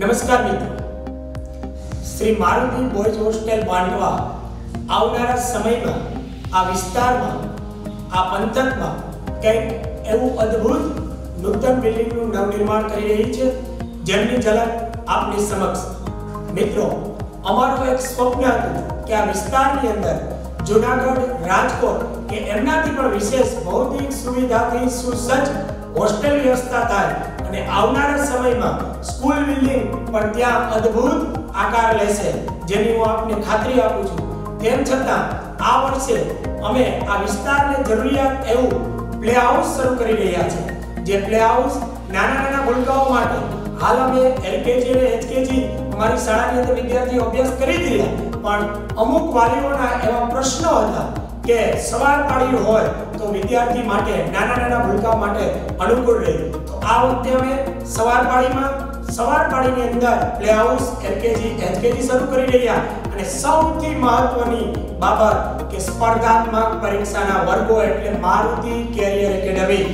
નમસ્કાર મિત્રો. Shri Maruti boys hostel Bandva આવનારા સમયમાં આ વિસ્તારમાં, આ પંથકમાં કંઈક એવું અદ્ભુત નૂતન બિલ્ડિંગનું નવનિર્માણ કરી રહી છે, જેમની ઝલક આપની સમક્ષ. મિત્રો, અમારું એક સ્વપ્ન હતું કે આ વિસ્તારની અંદર જુનાગઢ રાજકોટ કે એમનાથી પણ વિશેષ ભૌતિક સુવિધાથી સુસજ્જ હોસ્ટેલ વ્યવસ્થા થાય. અને આવનારા સમયમાં સ્કૂલ બિલ્ડિંગ પણ ત્યાં અદ્ભુત આકાર લેશે, જેની હું આપને ખાતરી આપું છું. તેમ છતાં, આ વર્ષે અમે આ વિસ્તારને જરૂરિયાત એવું પ્લે હાઉસ શરૂ કરી રહ્યા છે જે પ્લે હાઉસ નાના નાના ભૂલકાઓ માટે હાલ અમે એલકેજી અને એચકેજી અમારી શાળાની અંદર વિદ્યાર્થીઓ અભ્યાસ કરી દીધા પણ અમુક વાલીઓના એવા પ્રશ્નો હતા કે સવાર પાડી હોય તો વિદ્યાર્થી માટે, નાના નાના ભૂલકા માટે અનુકૂળ રહે. તો આ વખતે અમે સવાર પાડીમાં સવાર પાડીની અંદર પ્લે હાઉસ એલકેજી એલકેજી શરૂ કરી રહ્યા. અને સૌથી મહત્વની બાબત કે સ્પર્ધાત્મક પરીક્ષાના વર્ગો એટલે મારુતિ કેરિયર એકેડમી.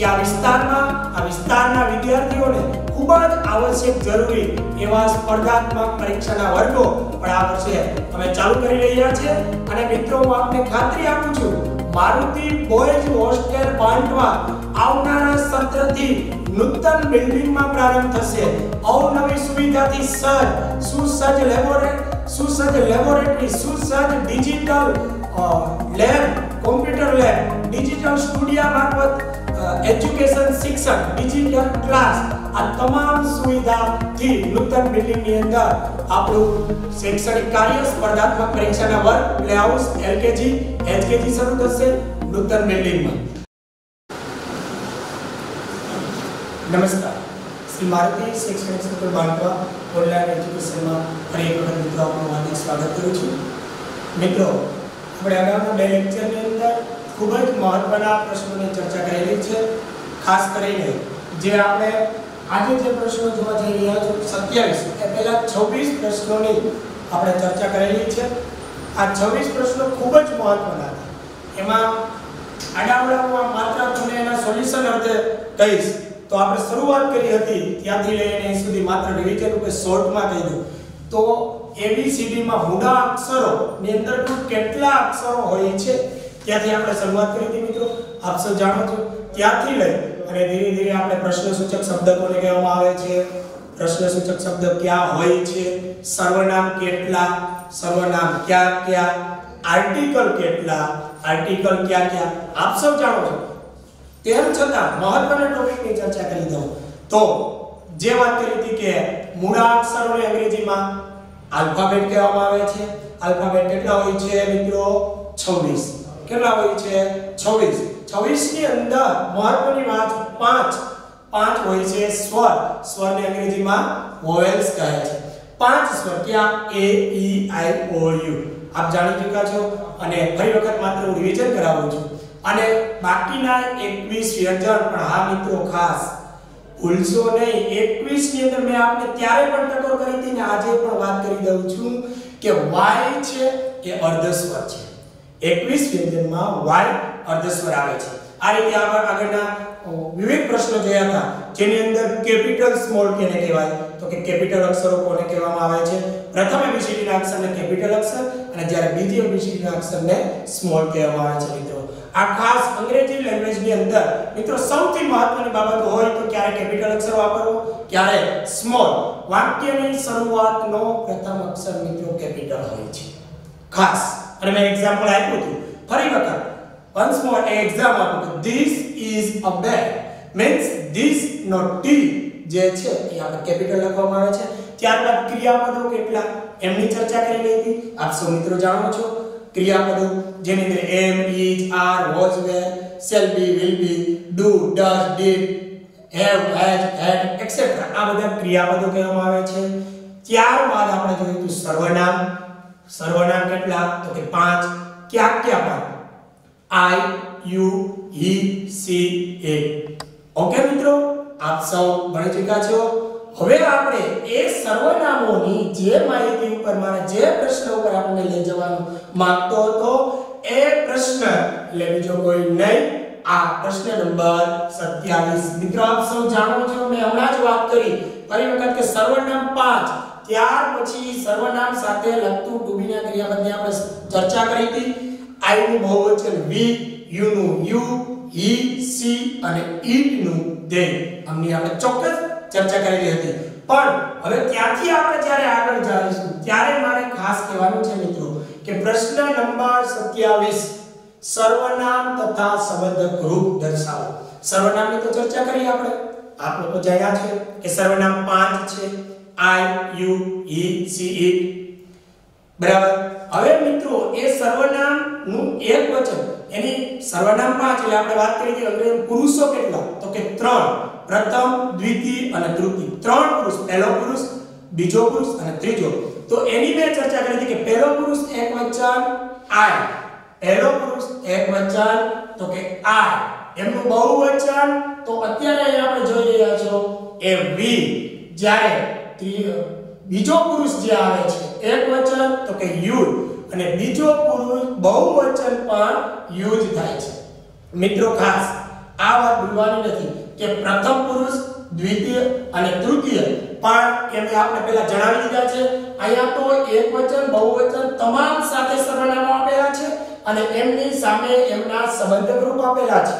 કે આ વિસ્તારમાં, આ વિસ્તારના વિદ્યાર્થીઓને ખૂબ જ આવશ્યક જરૂરી એવા સ્પર્ધાત્મક પરીક્ષાના વર્ગો પણ આ વર્ષે અમે ચાલુ કરી રહ્યા છે અને મિત્રો, હું આપને ખાતરી આપું છું, મારુતિ બોયઝ હોસ્ટેલ બાંટવા આવનારા સત્રથી નૂતન બિલ્ડિંગમાં પ્રારંભ થશે. અવનવી સુવિધાથી સજ્જ, સુસજ્જ લેબોરેટરી સુસજ્જ લેબોરેટરી, સુસજ્જ digital lab, computer lab, digital studio મારફત એજ્યુકેશન શિક્ષણ ડિજિટલ ક્લાસ આ તમામ સુવિધાથી નૂતન બિલ્ડિંગની અંદર આપણું શૈક્ષણિક કાર્ય સ્પર્ધાત્મક પરીક્ષાના વર્ગ પ્લેહાઉસ એલકેજી એચકેજી શરૂ થશે નૂતન બિલ્ડિંગમાં નમસ્કાર શ્રી મારુતિ શૈક્ષણિક સંકુલ બાંધવા ઓનલાઈન એજ્યુકેશનમાં ફરી એક વખત મિત્રો આપનું હાર્દિક સ્વાગત કરું છું. મિત્રો, આપણે અગાઉના બે લેક્ચરની અંદર ખૂબ જ મહત્વના પ્રશ્નોની ચર્ચા કરેલી છે, ખાસ કરીને જે આપણે આજે જે પ્રશ્નો જોવા જઈ રહ્યા છો, સત્યાવીસ, એ પહેલા છવ્વીસ પ્રશ્નોની આપણે ચર્ચા કરેલી છે. આ છવ્વીસ પ્રશ્નો ખૂબ જ મહત્વના છે. એમાં આડાવડા હું માત્ર તમને એના સોલ્યુશન અર્થે કહીશ, તો આપણે શરૂઆત કરી હતી, ત્યાંથી લઈને અહીં સુધી માત્ર રિવિઝન રૂપે શોર્ટમાં કહી દઉં. તો એબીસીડીમાં હુડા અક્ષરો, ની અંદર કેટલા અક્ષરો હોય છે ત્યાંથી આપણે શરૂઆત કરી હતી મિત્રો. આપ સૌ જાણો છો. ત્યાંથી લઈ અને ધીરે ધીરે આપણે પ્રશ્નસૂચક શબ્દોને કહેવામાં આવે છે. પ્રશ્નસૂચક શબ્દ ક્યાં હોય છે? સર્વનામ કેટલા? સર્વનામ ક્યાં ક્યાં? આર્ટિકલ કેટલા? આર્ટિકલ ક્યાં ક્યાં? આપ સૌ જાણો છો. તેમ છતાં મહત્વના ટોપિકની ચર્ચા કરી દઉં. તો જે વાત કરી હતી કે મૂળા અક્ષરોને અંગ્રેજીમાં આલ્ફાબેટ કહેવામાં આવે છે. આલ્ફાબેટ કેટલા હોય છે મિત્રો? 26 કેટલા હોય છે? 26 26 ની અંદર મહત્વની વાત પાંચ. પાંચ હોય છે સ્વર. સ્વરને અંગ્રેજીમાં વોવેલ્સ કહે છે. પાંચ સ્વર. ક્યાં? એ ઈ આઈ ઓ યુ આપ જાણી ચૂક્યા છો? અને ફરી વખત માત્ર હું રિવિઝન કરાવું છું. અને બાકીના 21 વ્યંજન પણ હા મિત્રો ખાસ. ભૂલશો નહીં. 21 ની અંદર મેં આપને ત્યારે પણ ટકોર કરી હતી ને આજે પણ વાત કરી દઉં છું કે વાય છે એ અર્ધસ્વર છે. 21 વ્યંજનમાં વાય અર્ધસ્વર આવે છે. આ રીતે આગળ આગળના વિવિધ પ્રશ્નો જોયા હતા. જેની અંદર કેપિટલ સ્મોલ કેને કહેવાય? તો કે કેપિટલ અક્ષરો કોને કહેવામાં આવે છે? પ્રથમ એબીસીડીના અક્ષરને કેપિટલ અક્ષર અને જ્યારે બીજી એબીસીડીના અક્ષરને સ્મોલ કહેવામાં આવે છે, મિત્રો. આ ખાસ અંગ્રેજી લેંગ્વેજની અંદર, મિત્રો, સૌથી મહત્વની બાબત હોય તો ક્યારે કેપિટલ અક્ષર વાપરવો? ક્યારે સ્મોલ વાક્યની શરૂઆતનો પ્રથમ અક્ષર, મિત્રો કેપિટલ હોય છે. ખાસ. અને મેં એક્ઝામ્પલ આપ્યું હતું. ફરી વખત વન્સ મોર એ એક્ઝામ આપું this is a bag means this not T જે છે, એ આપણે કેપિટલ લખવામાં આવે છે. ત્યારબાદ ક્રિયાપદો કેટલા? એમની ચર્ચા કરી લઈ હતી. આપ સૌ મિત્રો જાણો છો. ક્રિયાપદો જેની અંદર am is are was were shall be will be do does did have has had etcetera આ બધા ક્રિયાપદો કહેવામાં આવે છે. ત્યારબાદ આપણે જોયું હતું સર્વનામ. સર્વનામ કેટલા? તો કે પાંચ. ક્યાં ક્યાં પાંચ? આઈ યુ હી સી એ ઓકે મિત્રો? આપ સૌ ભણી ચૂક્યા છો. હવે આપણે એ સર્વનામોની જે માહિતી ઉપર, મારા જે પ્રશ્ન ઉપર આપણે લઈ જવાનું માંગતો હતો, એ પ્રશ્ન એટલે બીજો કોઈ નહીં. આ પ્રશ્ન નંબર 27 મિત્રો, આપ સૌ જાણો છો, મેં હમણાં જ વાત કરી. ફરી વખત કે સર્વનામ 5 ત્યાર પછી સર્વનામ સાથે લગતું ડૂબીના ક્રિયાપદની આપણે ચર્ચા કરી હતી. આઈ નું બહુવચન વી યુ નું યુ હી સી અને ઈટનું દે અમની આપણે ચોક્કસ ચર્ચા કરેલી હતી. પણ હવે ત્યાંથી આપણે જ્યારે આગળ જઈશું ત્યારે મારે ખાસ કહેવાનું છે મિત્રો કે પ્રશ્ન નંબર 27 સર્વનામ તથા સંબંધક રૂપ દર્શાવો. સર્વનામની તો ચર્ચા કરી આપણે. આપ લોકો જાણ્યા છે કે સર્વનામ પાંચ છે I you he she it બરાબર? હવે મિત્રો, એ સર્વનામનું એક વચન, એની સર્વનામ પાંચ એટલે આપણે વાત કરી કે અંગ્રેજી પુરુષો કેટલા? તો કે ત્રણ. પ્રથમ, દ્વિતીય અને તૃતીય. ત્રણ પુરુષ, પહેલો પુરુષ, બીજો પુરુષ અને ત્રીજો. તો એની મેં ચર્ચા કરી હતી કે પહેલો પુરુષ એક વચન આઈ પહેલો પુરુષ એક વચન, તો કે આઈ એમનું બહુવચન, તો અત્યારે આપણે જોઈ રહ્યા છો, એ વી જ્યારે બીજો પુરુષ જે આવે છે, એક વચન તો કે યુદ્ધ. અને બીજો પુરુષ બહુવચન પણ યુદ્ધ થાય છે. મિત્રો, ખાસ આ વાત ભૂલવાની નથી કે પ્રથમ પુરુષ, દ્વિતીય અને તૃતીય. પણ એમ આપણે પહેલા જણાવી દીધા છે, અહીંયા તો એક વચન, બહુવચન તમામ સાથે સર્વનામો આપેલા છે અને એમની સામે એમના સંબંધક રૂપ આપેલા છે.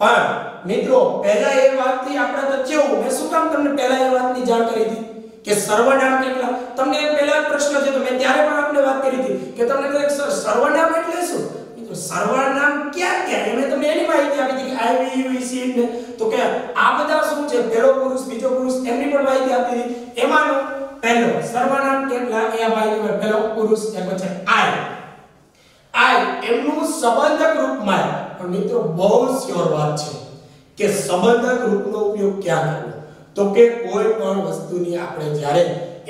પણ મિત્રો, પહેલા એ વાતથી આપણે તો કેવું, મેં શું કામ તમને પહેલા એ વાતની જાણ કરી હતી કે સર્વનામ કેટલા? તમને પહેલા પ્રશ્ન છે તો મેં ત્યારે પણ આપણે વાત કરી હતી કે તમને કહે સર સર્વનામ એટલે શું? મિત્રો સર્વનામ ક્યાં ક્યાં? એ મેં તમને એની માહિતી આપી હતી કે આઈ વી યુ સી ને તો કે આ બધા શું છે? પહેલો પુરુષ, બીજો પુરુષ, એમની પણ માહિતી આપી હતી. એમાંનો પહેલો સર્વનામ કેટલા? એ માહિતી મેં પહેલો પુરુષ, એ પછી આઈ આઈ એમનું સંબંધક રૂપમાં પણ મિત્રો, બહુ સ્યોર વાત છે કે સંબંધક રૂપનો ઉપયોગ ક્યાં કરવો? તો કે કોઈ પણ વસ્તુની આપણે જ્યારે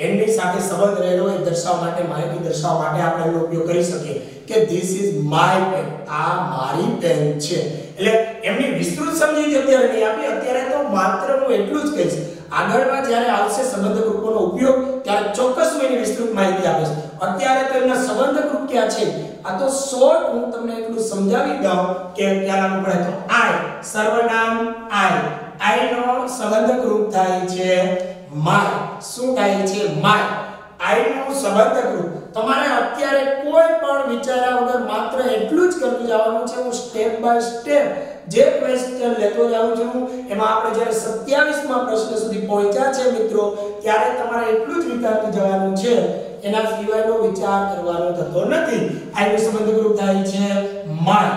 એમની સાથે સંબંધ રહેલો હોય દર્શાવવા માટે, માહિતી દર્શાવવા માટે આપણે એનો ઉપયોગ કરી શકીએ કે ધીસ ઇઝ માય પેન આ મારી પેન છે. એટલે એમની વિસ્તૃત સમજી અત્યારે નહીં આપી, અત્યારે તો માત્ર હું એટલું જ કહીશ. આગળમાં જ્યારે આવશે સંબંધક રૂપોનો ઉપયોગ, ત્યારે ચોક્કસ હું એની વિસ્તૃત માહિતી આપીશ. અત્યારે તો એમના સંબંધક રૂપ ક્યાં છે? આ તો શોર્ટ હું તમને એટલું સમજાવી દઉં કે ક્યાં લાગુ પડે તો આઈ સર્વનામ આઈ આઈ નો સંબંધક રૂપ થાય છે માય. શું થાય છે? માય. આઈ નું સંબંધક રૂપ. તમારે અત્યારે કોઈ પણ વિચાર્યા વગર માત્ર એટલું જ કરતું જવાનું છે. હું સ્ટેપ બાય સ્ટેપ જે ક્વેશ્ચન લેતો જાઉં છું, એમાં આપણે જ્યારે 27 માં પ્રશ્ન સુધી પહોંચ્યા છે મિત્રો, ત્યારે તમારે એટલું જ વિચારતું જવાનું છે. એના સિવાયનો વિચાર કરવાનો થતો નથી. આઈનો સંબંધક રૂપ થાય છે માય.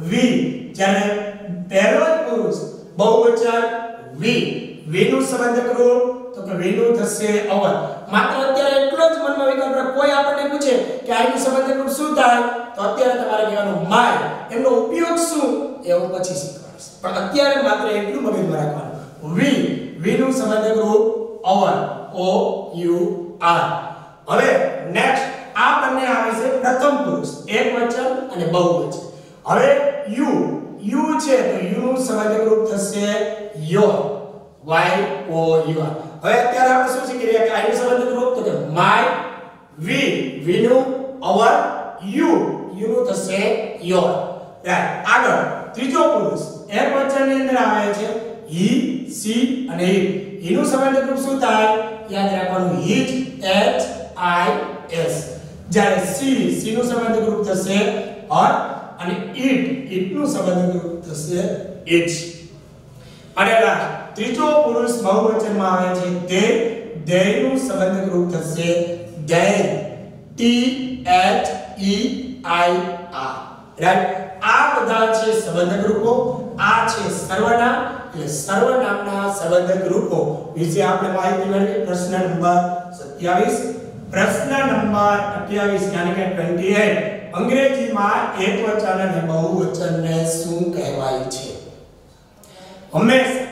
વી. જ્યારે પહેલો પુરુષ બહુવચન વી વી નું સંબંધ ગ્રુપ તો કે વી થશે અવર માત્ર અત્યારે એટલો જ મનમાં વિકલ્પ. કોઈ આપણને પૂછે કે આઈનું સંબંધ રૂપ શું થાય? તો અત્યારે તમારે કહેવાનું માય એમનો ઉપયોગ શું? એ હું પછી શીખવાડીશ. પણ અત્યારે માત્ર એટલું મગજમાં રાખવાનું. વી વી નું group our O U R હવે નેક્સ્ટ આ બંને આવે છે પ્રથમ પુરુષ. એક વચન અને બહુવચન. હવે યુ યુ છે તો યુ સંબંધ ગ્રુપ થશે યોર વાય ઓ યુ હવે અત્યારે આપણે શું શીખી રહ્યા કે આનું સમાજક ગ્રુપ તો કે માય, વી વી નું અવર, યુ યુ નું થશે યોર. આગળ, ત્રીજો પુરુષ એક વચનની અંદર આવે છે, હી, સી અને હી હીનું સમાજક ગ્રુપ શું થાય? યાદ રાખવાનું, હિટ, એચ, આઈ, એસ. જ્યારે સી સી નું સમાજક ગ્રુપ થશે હર અને ઈટ ઈટનું સંબંધ થશે ઇટ્સ અને લાસ્ટ ત્રીજો પુરુષ બહુવચનમાં આવે છે તે ધેયનું સંબંધક રૂપ થશે their T H E I R. Right, આ બધા છે સંબંધક રૂપો, આ છે સર્વનામ, એટલે સર્વનામના સંબંધક રૂપો. વિશે આપણે માહિતી મેળવી પ્રશ્ન નંબર 27 પ્રશ્ન નંબર 28 યાની કે 28 અંગ્રેજીમાં એકવચન અને બહુવચનને શું કહેવાય છે? હંમેશા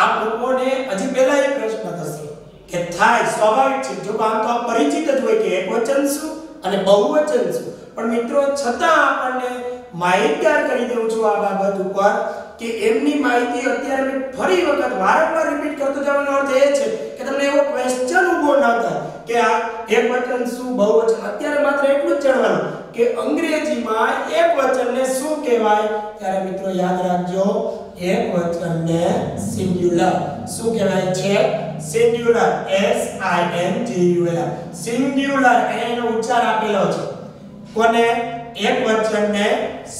આ લોકોને હજી પહેલા એક પ્રશ્ન થશે કે થાય સ્વાભાવિક છે, જો આમ તો આ પરિચિત જ હોય કે એકવચન શું અને બહુવચન શું. પણ મિત્રો, છતાં આપણને માહિતગાર કરી દઉં છું આ બાબત ઉપર કે એમની માહિતી અત્યારે મેં ફરી વખત વારંવાર રિપીટ કરતો જવાનો અર્થ એ છે કે તમને એવો ક્વેશ્ચન ઊભો ન થાય કે આ એકવચન શું, બહુવચન, અત્યારે માત્ર એટલું જ જાણવાનું કે અંગ્રેજીમાં એક વચનને શું કહેવાય? ત્યારે મિત્રો યાદ રાખજો, એક વચનને સિંગ્યુલર શું કહેવાય છે? Singular S I N G U L singular એનો ઉચ્ચાર આપેલો છે. કોને? એક વચનને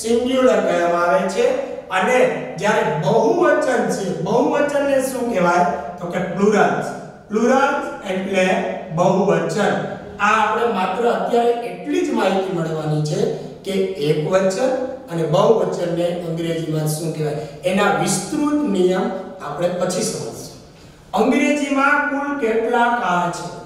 સિંગ્યુલર કહેવામાં આવે છે. અને જ્યારે બહુવચન છે, બહુવચનને શું કહેવાય? તો કે પ્લુરલ પ્લુરલ એટલે બહુવચન. આ આપણે માત્ર અત્યારે એટલી જ માહિતી મળવાની છે કે એકવચન અને બહુવચનને અંગ્રેજીમાં શું કહેવાય? એના વિસ્તૃત નિયમ આપણે પછી સમજીશું. અંગ્રેજીમાં કુલ કેટલા કાર છે?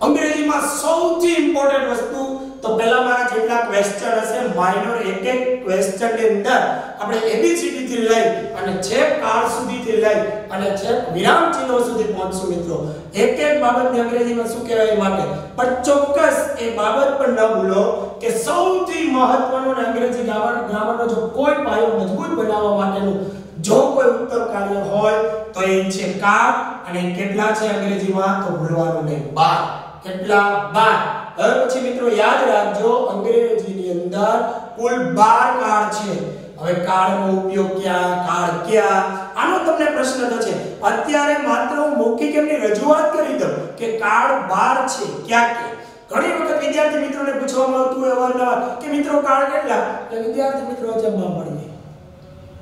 અંગ્રેજીમાં સૌથી ઇમ્પોર્ટન્ટ વસ્તુ, તો પહેલા મારા જેટલા ક્વેશ્ચન હશે માઇનોર એક એક ક્વેશ્ચનની અંદર આપણે એબીસીડી થી લઈ અને છેક કાર સુધી થી લઈ અને છેક વિરામ ચિહ્નો સુધી પહોંચશું મિત્રો. એક એક બાબતને અંગ્રેજીમાં શું કહેવાય માટે? પણ ચોક્કસ એ બાબત પણ ન ભૂલો કે સૌથી મહત્વનો અને અંગ્રેજી ગ્રામર ગ્રામરનો જો કોઈ પાયો મજબૂત બનાવવા માટેનું જો કોઈ ઉત્તર કાર્ય હોય, તો એ છે કાર અને કેટલા છે અંગ્રેજીમાં? તો ભૂલવાનું નહીં. બાર. કેટલા બાર. હવે પછી મિત્રો યાદ રાખજો, અંગ્રેજીની અંદર કુલ 12 કાળ છે. હવે કાળનો ઉપયોગ ક્યાં, કાળ ક્યાં? આનો તમને પ્રશ્ન થશે. અત્યારે માત્ર હું મૌખિક એમની રજૂઆત કરી દઉં કે કાળ 12 છે. ક્યાં ક્યાં ઘણી વખત વિદ્યાર્થી મિત્રોને પૂછવામાં આવતું હોય અવારનવાર કે મિત્રો કાર્ડ કેટલા? એટલે વિદ્યાર્થી મિત્રો જવાબ મળી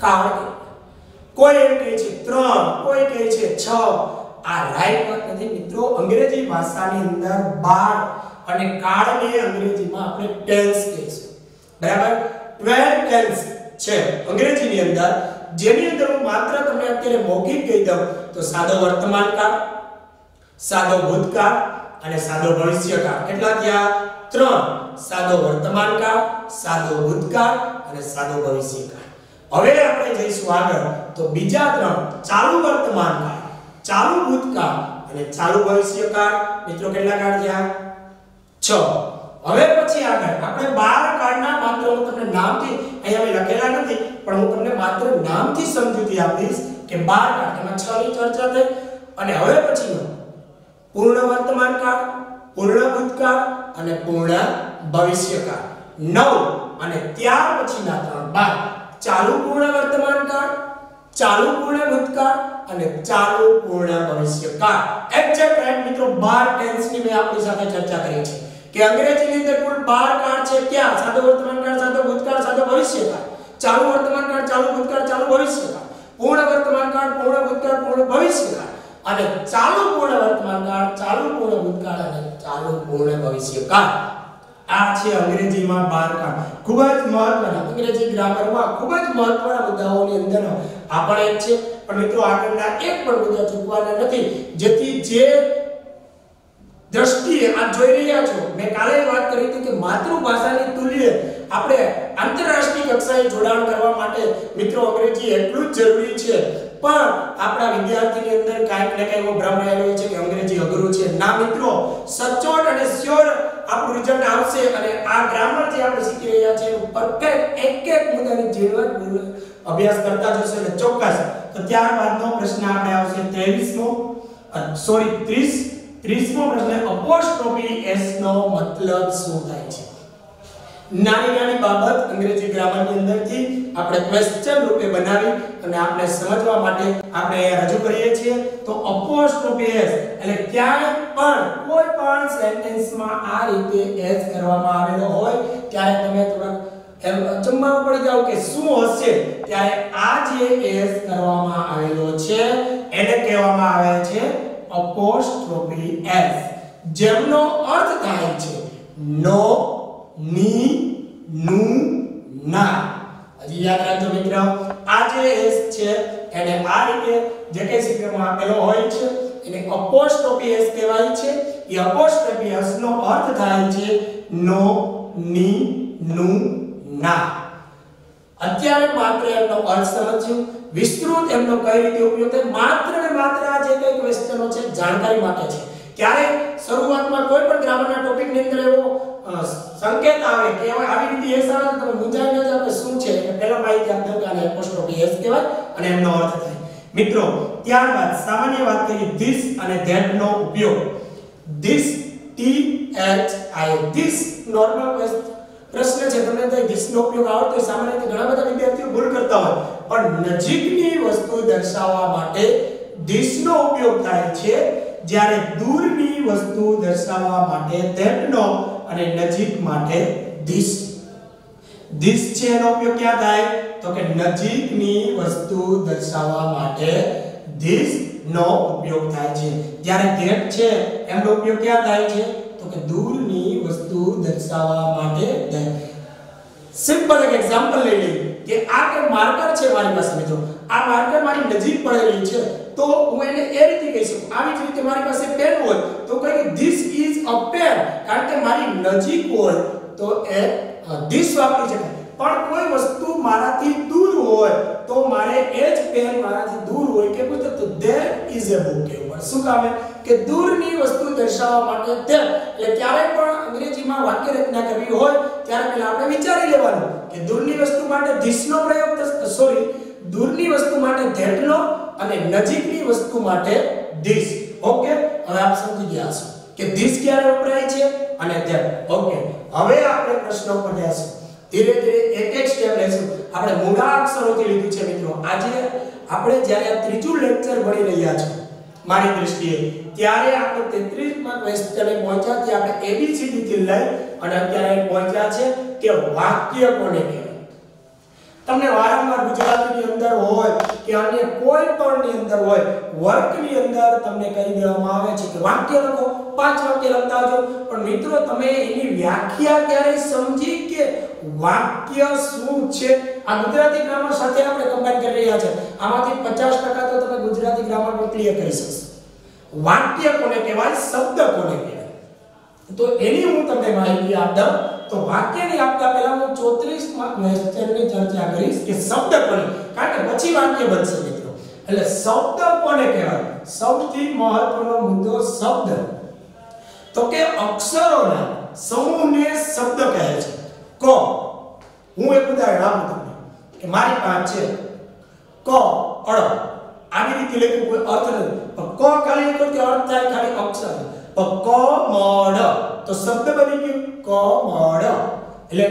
કાળ કોઈ એમ કહે છે 3 કોઈ કહે છે 6 આ રાઈટ વાત નથી. મિત્રો, અંગ્રેજી ભાષાની અંદર બાર અને કાળને અંગ્રેજીમાં આપણે ટેન્સ કહીશું. બરાબર? 12 ટેન્સ છે અંગ્રેજીની અંદર. જેની અંદર હું માત્ર તમને અત્યારે મૌખિક કહી દઉં, તો સાદો વર્તમાન કાળ, સાદો ભૂતકાળ અને સાદો ભવિષ્યકાળ. કેટલા થયા? ત્રણ. સાદો વર્તમાન કાળ, સાદો ભૂતકાળ અને સાદો ભવિષ્યકાળ. હવે આપણે જઈશું આગળ. તો બીજા ત્રણ. ચાલુ વર્તમાન કાળ. ચાલુ ભૂતકાળ અને ચાલુ ભવિષ્યકાળ મિત્રો કેટલા કાળ થયા? 6 હવે પછી આગળ. આપણે 12 કાળના માત્ર હું તમને નામથી અહીંયા અમે લખેલા નથી, પણ હું તમને માત્ર નામથી સમજૂતી આપીશ કે 12 કાળ, એમાં 6 ની ચર્ચા થઈ. અને હવે પછીનો. પૂર્ણ વર્તમાન કાળ, પૂર્ણ ભૂતકાળ અને પૂર્ણ ભવિષ્યકાળ 9 અને ત્યાર પછીના ત્રણ. 12 ચાલુ પૂર્ણ વર્તમાન કાળ, ચાલુ પૂર્ણ ભૂતકાળ અને ચાલુ પૂર્ણ ભવિષ્યકાળ એમ છે ફ્રેન્ડ મિત્રો 12 ટેન્સની મેં આપની સાથે ચર્ચા કરી છે કે અંગ્રેજીની અંદર કુલ 12 કાળ છે ક્યાં? સાદો વર્તમાન કાળ, સાદો ભૂતકાળ, સાદો ભવિષ્યકાળ. ચાલુ વર્તમાન કાળ, ચાલુ ભૂતકાળ, ચાલુ ભવિષ્યકાળ. પૂર્ણ વર્તમાન કાળ, પૂર્ણ ભૂતકાળ, પૂર્ણ ભવિષ્યકાળ. અને ચાલુ પૂર્ણ વર્તમાન કાળ, ચાલુ પૂર્ણ ભૂતકાળ અને ચાલુ પૂર્ણ ભવિષ્યકાળ. આ છે અંગ્રેજીમાં બારકામ ખૂબ જ મહત્વના. અંગ્રેજી ગ્રામરમાં ખૂબ જ મહત્વના મુદ્દાઓની અંદર આ પણ એક છે. પણ મિત્રો આગળના એક પણ મુદ્દા ચૂકવાના નથી. જેથી જે દ્રષ્ટિએ આ જોઈ રહ્યા છો, મેં કાલે વાત કરી હતી કે માતૃભાષાની તુલ્ય આપણે આંતરરાષ્ટ્રીય કક્ષાએ જોડાણ કરવા માટે મિત્રો અંગ્રેજી એટલું જ જરૂરી છે. પણ આપણા વિદ્યાર્થીની અંદર કાંઈક ને કાંઈક એવો ભ્રમ રહેલો છે કે અંગ્રેજી અઘરું છે. ના મિત્રો, સચોટ અને શ્યોર આપણું રિઝલ્ટ આવશે અને આ ગ્રામર જે આપણે શીખી રહ્યા છે એનું પરફેક્ટ એક એક મુદ્દાની ઝીણવટ અભ્યાસ કરતા જશો એટલે ચોક્કસ. તો ત્યારબાદનો પ્રશ્ન આપણે આવશે 23મો સોરી 30 30મો પ્રશ્ન અપોસ્ટ્રોફી એસ નો મતલબ શું થાય છે? નાની નાની બાબત અંગ્રેજી ગ્રામરની અંદરથી આપણે ક્વેશ્ચન રૂપે બનાવી અને આપણે સમજવા માટે આપણે રજૂ કરીએ છીએ. તો અપોસ્ટ્રોફી એસ એટલે ક્યાંય પણ કોઈ પણ સેન્ટેન્સમાં આ રીતે એસ કરવામાં આવેલો હોય, ત્યારે તમે થોડાક એમ અચંબામાં પડી જાવ કે શું હશે, ત્યારે આ જે એસ કરવામાં આવેલો છે, એને કહેવામાં આવે છે અપોસ્ટ્રોફી એસ જેમનો અર્થ થાય છે નો ની નું ના. હજી યાદ રાખજો મિત્ર, આ જે એસ છે, એને આ રીતે જે કે શીખવામાં આપેલો હોય છે, એને અપોસ્ટ્રોફી એસ કહેવાય છે. એ અપોસ્ટ્રોફી એસ નો અર્થ થાય છે નો, ની, નું, ના. અત્યારે માત્ર એમનો અર્થ સમજ્યું વિસ્તૃત એમનો કઈ રીતે ઉપયોગ થાય? માત્ર ને માત્ર આ જે કઈ ક્વેશ્ચનો છે, જાણકારી માટે છે. ક્યારે શરૂઆતમાં કોઈ પણ ગ્રામરના ટોપિકની અંદર એવો સંકેત આવે કે આવી રીતે એસ આવે તમે મૂંઝાઈ ન જાવ શું છે? એટલે પહેલા માહિતી આપ દઉં કે એપોસ્ટ્રોફી એસ કહેવાય અને એમનો અર્થ થાય. મિત્રો, ત્યારબાદ સામાન્ય વાત કરીએ ધીસ અને ધેટ નો ઉપયોગ. This T H I this normal પ્રશ્ન છે, તમને તો ધીસ નો ઉપયોગ આવડતો સામાન્ય રીતે ઘણા બધા વિદ્યાર્થીઓ ભૂલ કરતા હોય. પણ નજીકની વસ્તુ દર્શાવવા માટે ધીસ નો ઉપયોગ થાય છે જ્યારે દૂરની વસ્તુ દર્શાવવા માટે that અને નજીક માટે this this છે એનો ઉપયોગ ક્યાં થાય? તો કે નજીકની વસ્તુ દર્શાવવા માટે this નો ઉપયોગ થાય છે. જ્યારે that છે એનો ઉપયોગ ક્યાં થાય છે? તો કે દૂરની વસ્તુ દર્શાવવા માટે સિમ્પલ એક એક્ઝામ્પલ લઈ લઈએ કે આ કે માર્કર છે મારી પાસે જો આ માર્કર મારી નજીક પડેલી છે. તો હું એને એ રીતે કહી શકું, આવી જ રીતે મારી પાસે પેન હોય, તો કહે ધીસ ઇઝ અ પેન કારણ કે મારી નજીક હોય, તો એ ધીસ વાપરી શકાય. પણ કોઈ વસ્તુ મારાથી દૂર હોય, તો મારે એ જ પેન મારાથી દૂર હોય કે કોઈ તો ધેર ઇઝ a book. એવું શું કામે કે દૂરની વસ્તુ દર્શાવવા માટે ધેર એટલે ક્યારે પણ અંગ્રેજીમાં વાક્ય રચના કરવી હોય, ત્યારે પહેલા આપણે વિચારી લેવાનું કે દૂરની વસ્તુ માટે ધીસનો પ્રયોગ સોરી દૂરની વસ્તુ માટે that નો અને નજીકની વસ્તુ માટે this. ઓકે હવે આપ સમજી ગયા છો કે this ક્યારે વપરાય છે અને ધેન ઓકે હવે આપણે પ્રશ્ન ઉપર જઈશું. ધીરે ધીરે એક એક સ્ટેપ લઈશું. આપણે મૂળા અક્ષરોથી લીધું છે મિત્રો. આજે આપણે જ્યારે આ ત્રીજું લેક્ચર ભણી રહ્યા છીએ, મારી દૃષ્ટિએ ત્યારે આપણે 33 માં ક્વેશ્ચને પહોંચ્યા કે આપણે એબીસીડી થી લઈ અને અત્યારે પહોંચ્યા છે કે વાક્ય કોને કહેવાય? તમને વારંવાર ગુજરાતીની અંદર હોય કે અન્ય કોઈ પણ ની અંદર હોય, વર્કની અંદર તમને કહી દેવામાં આવે છે કે વાક્ય લખો, પાંચ વાક્ય લખતા જાઓ. પણ મિત્રો, તમે એની વ્યાખ્યા ક્યારે સમજી કે વાક્ય શું છે? આ ગુજરાતી ગ્રામર સાથે આપણે કમ્બાઈન કરી રહ્યા છે. આમાંથી 50% તો તમે ગુજરાતી ગ્રામર પર ક્લિયર કરી શકશો. વાક્ય કોને કહેવાય? શબ્દ કોને કહેવાય? તો એની હું તમને માહિતી આપ દઉં. તો વાક્યની આપતા પહેલા હું 34 માં ક્વેશ્ચનની ચર્ચા કરીશ કે શબ્દ કોને કારણ કે પછી વાક્ય બનશે મિત્રો. એટલે શબ્દ કોને કહેવાય? સૌથી મહત્વનો મુદ્દો શબ્દ. તો કે અક્ષરોના સમૂહને શબ્દ કહે છે. ક. હું એક ઉદાહરણ આપું તમને, કે મારી પાસે છે. ક અળ આવી રીતે લખ્યું કોઈ અર્થ નથી. પણ ક ખાલી લખ્યું કે અર્થ થાય ખાલી અક્ષર. પણ ક મળ તો શબ્દ બની ગયું ક મળ એટલે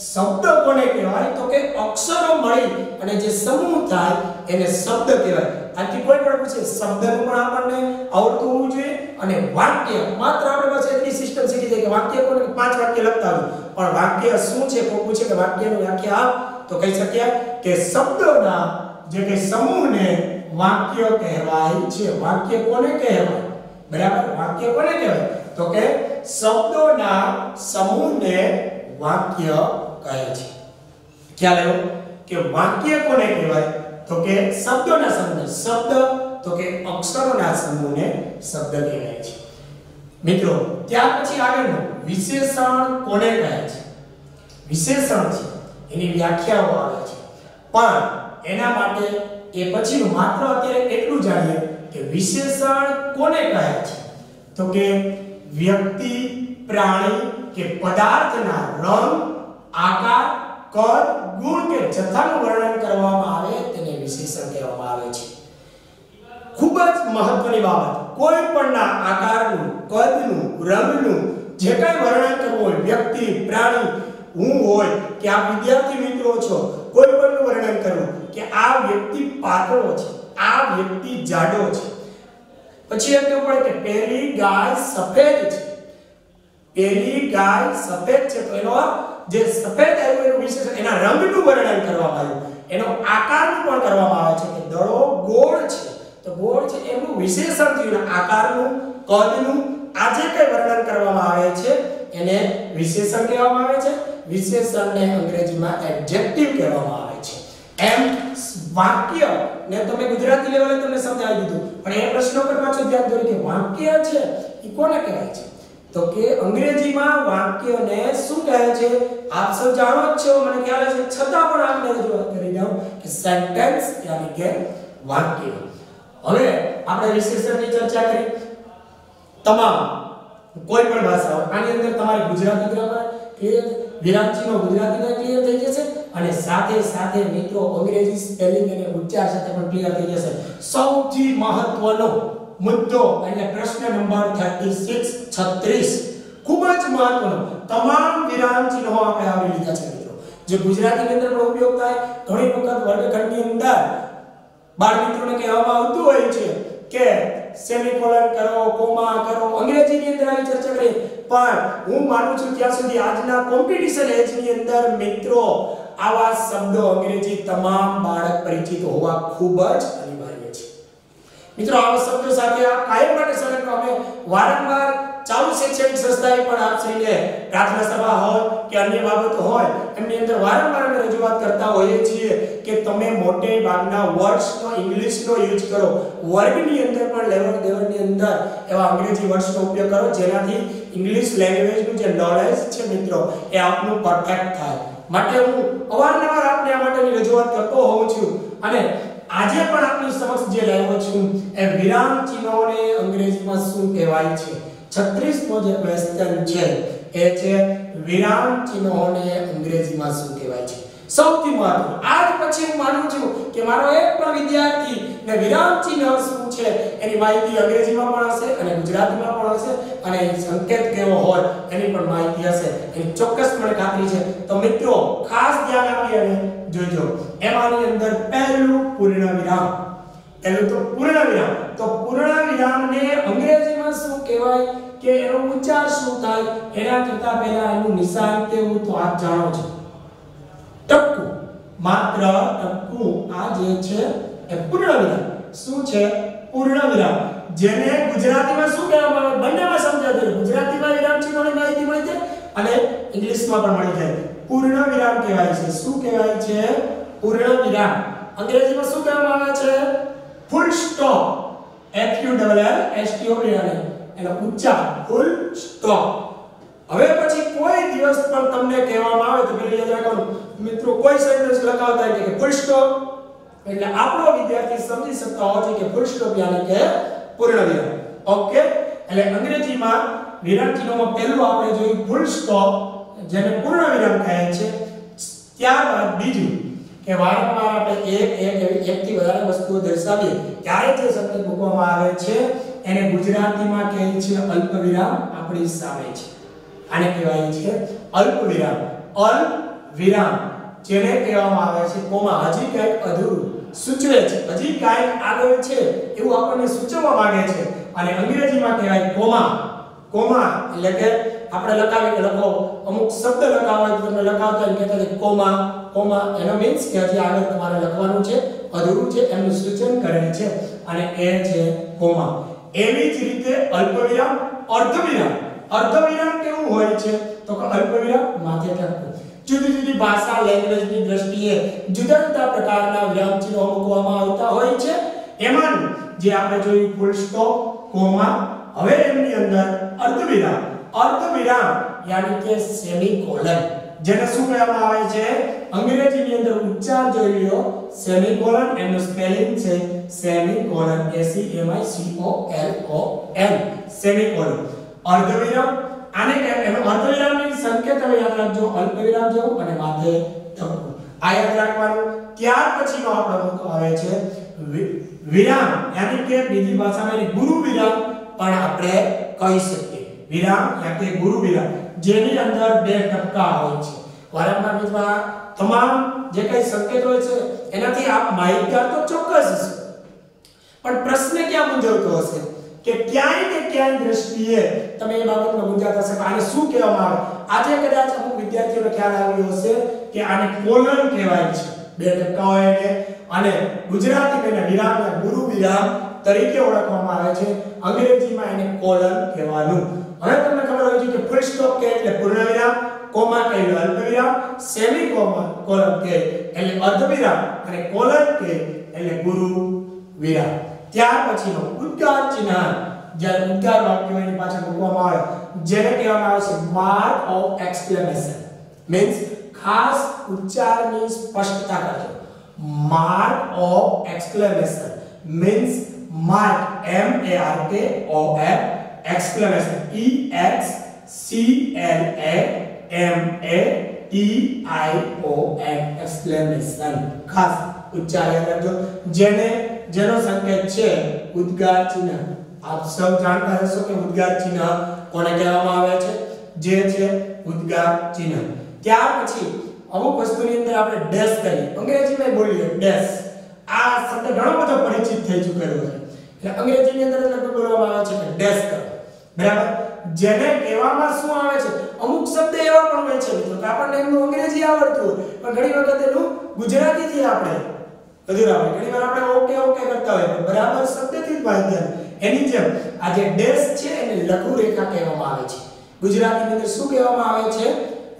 શબ્દ કોને કહેવાય? તો કે અક્ષરો મળી અને જે સમૂહ થાય એને શબ્દ કહેવાય. આથી કોઈ પણ પૂછે, શબ્દનું પણ આપણને આવડતું હોવું જોઈએ અને વાક્ય, માત્ર આપણે પાસે એટલી સિસ્ટમ શીખી જાય કે વાક્ય કોને પાંચ વાક્ય લખતા હોય. પણ વાક્ય શું છે? કોઈ પૂછે કે વાક્યની વ્યાખ્યા આપ, તો કહી શકીએ કે શબ્દોના જે કે સમૂહને વાક્ય કહેવાય છે. વાક્ય કોને કહેવાય? બરાબર? વાક્ય કોને કહેવાય? તો કે શબ્દોના સમૂહને વાક્ય કહે છે. ખ્યાલ આવ્યો? કે વાક્ય કોને કહેવાય? તો કે શબ્દોના સમૂહને, શબ્દ, તો કે અક્ષરોના સમૂહને શબ્દ કહેવાય છે. મિત્રો, ત્યાર પછી આગળનું વિશેષણ કોને કહે છે? વિશેષણ છે. એની વ્યાખ્યાઓ આવે છે. પણ એના માટે એ પછીનું માત્ર અત્યારે એટલું જાણીએ કે વિશેષણ કોને કહે છે? તો કે વ્યક્તિ, પ્રાણી કે પદાર્થના રંગ, આકાર, કદ, ગુણ કે જથ્થાનું વર્ણન કરવામાં આવે તેને વિશેષણ કહેવામાં આવે છે. ખૂબ જ મહત્વની બાબત. કોઈ પણના આકારનું, કદનું, રંગનું જે કાંઈ વર્ણન કરવું હોય, વ્યક્તિ, પ્રાણી, હું હોય કે આ વિદ્યાર્થી મિત્રો છો, કોઈ પણનું વર્ણન કરવું કે આ વ્યક્તિ પાતળો છે. આ વ્યક્તિ જાડો છે. પછી એમ કેવું પડે કે પેલી ગાય સફેદ છે. પેલી ગાય સફેદ છે. તો એનો જે સફેદ આવ્યું એનું વિશેષણ, એના રંગનું વર્ણન કરવામાં આવ્યું. એનો આકારનું પણ કરવામાં આવે છે કે દડો ગોળ છે. તો ગોળ છે એનું વિશેષણ થયું આકારનું, કદનું આ જે કંઈ વર્ણન કરવામાં આવે છે, એને વિશેષણ કહેવામાં આવે છે. વિશેષણને અંગ્રેજીમાં એડજેક્ટિવ કહેવામાં આવે છે. એમ વાક્ય ને તમે ગુજરાતી લેવલે તમને સમજાવી દીધું. પણ એ પ્રશ્ન પર પાછો ધ્યાન દોરી કે વાક્ય છે એ કોને કહેવાય છે? તો કે અંગ્રેજીમાં વાક્યને શું કહે છે? આપ સૌ જાણો જ છો, મને ખ્યાલ છે, છતાં પણ આપને રજૂઆત કરી દઉં કે સેન્ટેન્સ યાની કે વાક્ય. હવે આપણે વિશેષણની ચર્ચા કરી. તમામ કોઈ પણ ભાષા આની અંદર તમારી ગુજરાતી ગ્રામર ક્લિયર ગુજરાતી ગુજરાતીને ક્લિયર થઈ જશે અને સાથે સાથે મિત્રો અંગ્રેજી સ્પેલિંગ અને ઉચ્ચાર સાથે પણ ક્લિયર થઈ જશે. સૌથી મહત્વનો મુદ્દો એટલે પ્રશ્ન નંબર 36 36 ખૂબ જ મહત્વનો. તમામ વિરામ ચિહ્નો આપણે આવરી લીધા છે મિત્રો. જે ગુજરાતીની અંદર પણ ઉપયોગ થાય, ઘણી વખત વર્ગખંડની અંદર બાળ મિત્રોને કહેવામાં આવતું હોય છે કે સેમિકોલન કરો કોમા કરો. અંગ્રેજીની અંદર આવી ચર્ચા કરી પણ હું માનું છું ત્યાં સુધી આજના કોમ્પિટિશન એજની અંદર મિત્રો, આવા શબ્દો અંગ્રેજી તમામ બાળક પરિચિત હોવા ખૂબ જ અનિવાર્ય છે. મિત્રો, આવા શબ્દો સાથે આ કાયમ માટે સળંગ અમે વારંવાર ચાલુ શૈક્ષણિક સંસ્થાએ પણ આપ શ્રીને પ્રાર્થના સભા હોય કે અન્ય બાબતો હોય, એમની અંદર વારંવાર રજૂઆત કરતા હોઈએ છીએ કે તમે મોટે ભાગના વર્ડ્સનો, ઇંગ્લિશનો યુઝ કરો. વર્ગની અંદર પણ લેવલ દેવલની અંદર એવા અંગ્રેજી વર્ડ્સનો ઉપયોગ કરો, જેનાથી ઇંગ્લિશ લેંગ્વેજનું જે નોલેજ છે મિત્રો, એ આપનું પરફેક્ટ થાય. માટે હું અવારનવાર આપને આ માટેની રજૂઆત કરતો હોઉં છું અને આજે પણ આપની સમક્ષ જે લાવ્યો છું, એ વિરામ ચિહ્નોને અંગ્રેજીમાં શું કહેવાય છે? 36મો જે ક્વેશ્ચન છે. એ છે વિરામ ચિહ્નોને અંગ્રેજીમાં શું કહેવાય છે? સૌથી મહત્વ આજ પછી હું માનું છું કે મારો એક પણ વિદ્યાર્થી ને વિરામ ચિહ્ન શું છે એની માહિતી અંગ્રેજીમાં પણ હશે અને ગુજરાતીમાં પણ હશે અને સંકેત કેવો હોય એની પણ માહિતી હશે. એની ચોક્કસ મને ખાતરી છે. તો મિત્રો, ખાસ ધ્યાન આપી અને જોજો. એમાંની અંદર પહેલું પૂર્ણ વિરામ. પહેલું તો પૂર્ણ વિરામ. તો પૂર્ણ વિરામને અંગ્રેજીમાં શું કહેવાય કે એનો ઉચ્ચાર શું થાય? એના કરતા પહેલા એનું નિશાન કેવું? તો આપ જાણો છો. ટપકું. માત્ર ટપકું આ જે છે એ પૂર્ણ વિરામ. શું છે? પૂર્ણ વિરામ. જેને ગુજરાતીમાં શું કહેવામાં આવે? બંનેમાં સમજાતું હોય. ગુજરાતીમાં વિરામ ચિહ્નોની માહિતી મળી જાય અને ઇંગ્લિશમાં પણ મળી જાય. પૂર્ણ વિરામ કહેવાય છે. શું કહેવાય છે? પૂર્ણ વિરામ. અંગ્રેજીમાં શું કહેવામાં આવે છે? Full stop F U double L S T O એનો ઉચ્ચાર ફૂલ સ્ટોપ હવે પછી કોઈ દિવસ પણ તમને કહેવામાં આવે તો પેલું યાદ રાખવાનું. મિત્રો, કોઈ સેન્ટેન્સ લખાવતા હોય કે ફૂલ સ્ટોપ એટલે આપણો વિદ્યાર્થી સમજી શકતો હોવો જોઈએ કે ફૂલ સ્ટોપ યાની કે પૂર્ણ વિરામ. ઓકે એટલે અંગ્રેજીમાં વિરામ ચિહ્નોમાં પહેલું આપણે જોયું ફૂલ સ્ટોપ જેને પૂર્ણ વિરામ કહે છે. ત્યારબાદ બીજું. કે વારંવાર આપણે એક એક એવી એકથી વધારે વસ્તુઓ દર્શાવીએ, ત્યારે જે શબ્દ મૂકવામાં આવે છે. એને ગુજરાતીમાં કહે છે અલ્પ વિરામ આપણી સામે છે. આને કહેવાય છે અલ્પ વિરામ અલ્પ વિરામ જેને કહેવામાં આવે છે. કોમા? હજી કંઈક અધૂરું સૂચવે છે. હજી કંઈક આગળ છે એવું આપણને સૂચવવા માંગે છે. અને અંગ્રેજીમાં કહેવાય કોમા. કોમા એટલે કે આપણે લખાવી કે લખો, અમુક શબ્દ લખાવો તો તમને લખાવતા હોય કહેતા કોમા કોમા, એનો મીન્સ કે હજી આગળ તમારે લખવાનું છે, અધૂરું છે એનું સૂચન કરે છે, અને એ છે કોમા. એવી જ રીતે અલ્પવિરામ, અર્ધવિરામ. અર્ધવિરામ કેવું હોય છે? તો કે અલ્પવિરામ માથે ટકવું જુદી જુદી ભાષા લેંગ્વેજની દ્રષ્ટિએ જુદા જુદા પ્રકારના વિરામ ચિહ્નો મૂકવામાં આવતા હોય છે. એમાં જે આપણે જોયું ફૂલ સ્ટોપ કોમા, હવે એમની અંદર અર્ધવિરામ. અર્ધવિરામ, યાની કે સેમિકોલન જેને શું કહેવામાં આવે છે? અંગ્રેજીની અંદર ઉચ્ચાર જોઈ લ્યો. સેમિકોલન એનું સ્પેલિંગ છે semicolon E C M I C O L O N semicolon અર્ધવિરામ, આને એનો અર્ધવિરામની સંકેત હવે યાદ રાખજો. અલ્પવિરામ જેવું અને માથે ટપકું આ યાદ રાખવાનું. ત્યાર પછીનો આપણો મુખ આવે છે વિરામ, યાની કે બીજી ભાષામાં ગુરુ વિરામ પણ આપણે કહી શકીએ. વિરામ કે ગુરુ વિરામ, જેની અંદર બે ટપકા હોય છે. વારંવાર મિત્રો તમામ જે કઈ સંકેત હોય છે, એનાથી આપ માહિતગાર તો ચોક્કસ છે પણ પ્રશ્ન ક્યાં મૂંઝવતો હશે? કે ક્યાંય ને ક્યાંય દ્રષ્ટિએ તમે એ બાબતમાં મૂંઝાતા હશે. આને શું કહેવામાં આવે? આજે કદાચ અમુક વિદ્યાર્થીઓને ખ્યાલ આવ્યો હશે કે આને કોલન કહેવાય છે. બે ટપકા હોય એને. અને ગુજરાતી તેને વિરામ ગુરુ વિરામ તરીકે ઓળખવામાં આવે છે. અંગ્રેજીમાં એને કોલન કહેવાનું. હવે તમને ખબર હોય છે કે ફૂલ સ્ટોપ કે એટલે પૂર્ણ વિરામ કોમા કે એટલે અલ્પ સેમી કોમા કોલન કે એટલે અર્ધ વિરામ અને કોલન કે એટલે ગુરુ વિરામ ત્યાર પછીનો ઉદ્ગાર ચિહ્ન. જ્યારે ઉદ્ગાર વાક્ય એની પાછળ મૂકવામાં આવે, જેને કહેવામાં આવે છે માર્ક ઓફ એક્સક્લેમેશન મીન્સ ખાસ ઉચ્ચારની સ્પષ્ટતા કરજો. Mark of exclamation means mark M A R K O M exclamation E X C L A M A T I O N. Exclamation ખાસ ઉચ્ચાર યાદ જેને, જેનો સંકેત છે ઉદ્ગાર ચિહ્ન આપ સૌ જાણતા હશો કે ઉદ્ગાર ચિહ્ન કોને કહેવામાં આવે છે? જે છે ઉદ્ગાર ચિહ્ન ત્યાર પછી અમુક વસ્તુની અંદર આપણે ડેશ કરીએ. અંગ્રેજીમાં બોલીએ ડેશ. આ શબ્દ ઘણો બધો પરિચિત થઈ ચૂક્યો છે. એટલે અંગ્રેજીની અંદર લગભગ બોલવામાં આવે છે કે ડેશ. કરો બરાબર? જેને કહેવામાં શું આવે છે? અમુક શબ્દ એવા પણ હોય છે, મિત્રો, કે આપણને એમનું અંગ્રેજી આવડતું હોય. પણ ઘણી વખત એનું ગુજરાતીથી આપણે અધૂરા હોય. ઘણી વાર આપણે ઓકે ઓકે કરતા હોય બરાબર શબ્દથી જ વાંધો એની જેમ આ જે ડેશ છે એને લઘુ રેખા કહેવામાં આવે છે. ગુજરાતીની અંદર શું કહેવામાં આવે છે?